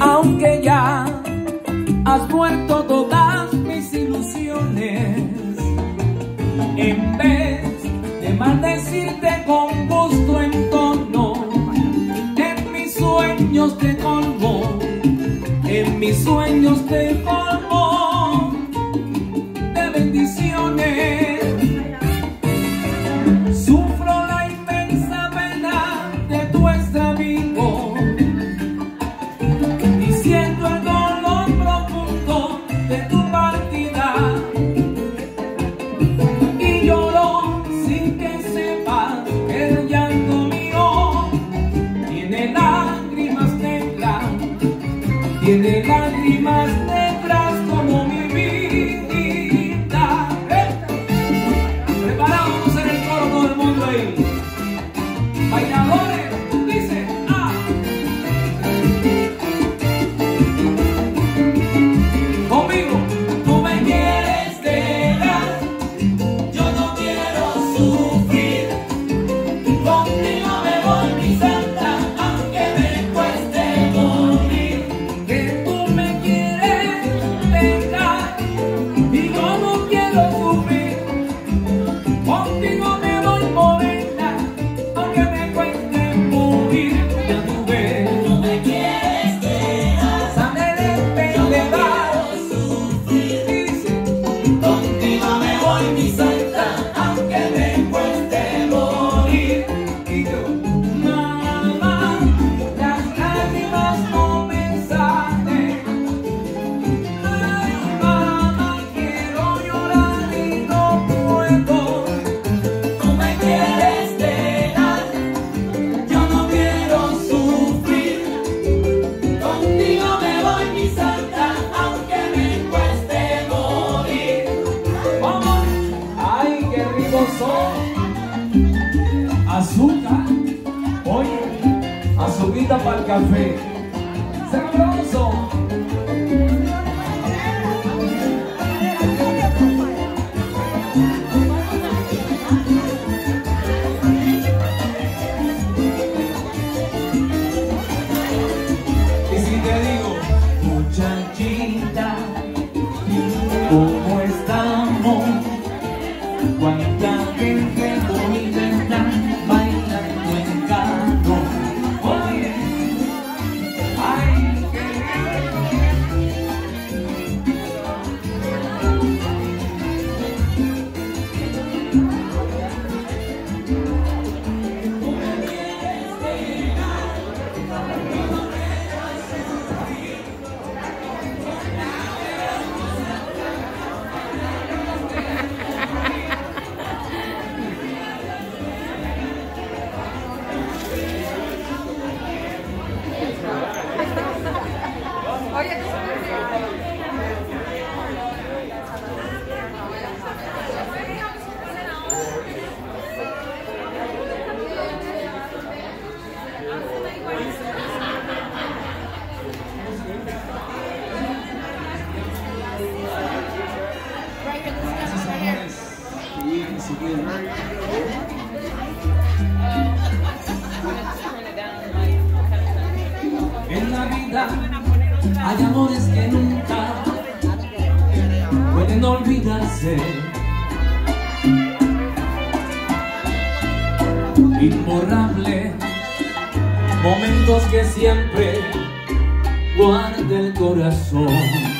aunque ya has muerto todas mis ilusiones, en vez de maldecirte con gusto en tono, en mis sueños te colmo, en mis sueños te colmo. 加油！para el café. ¡Se aplauso! Y si te digo, muchachita, ¿cómo estamos? ¿Cuánta gente? vida Hay amores que nunca pueden olvidarse. Imborrable Momentos que siempre guarda el corazón.